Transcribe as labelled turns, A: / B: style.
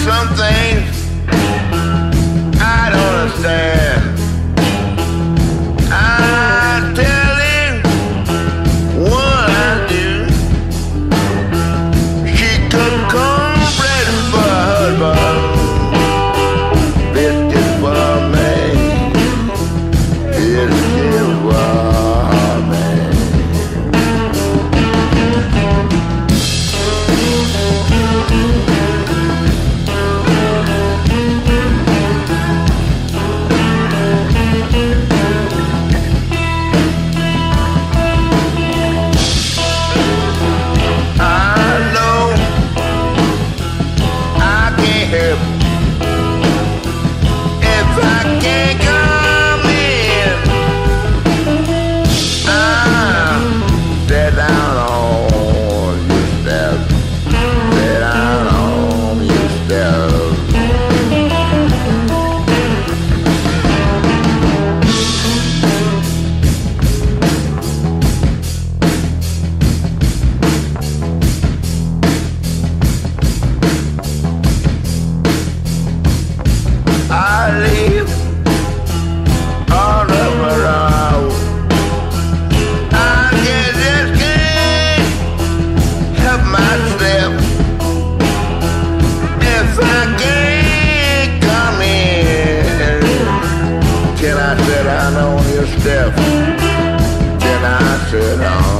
A: some things I don't understand. down on your step. Then I said, oh.